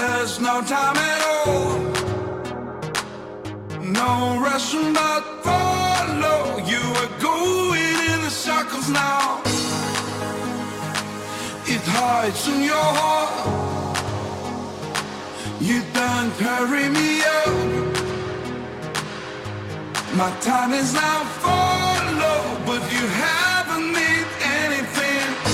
there's no time at all. No rush, but follow. You are going in the circles now. It hides in your heart. You don't hurry me up. My time is now follow, but you haven't need anything.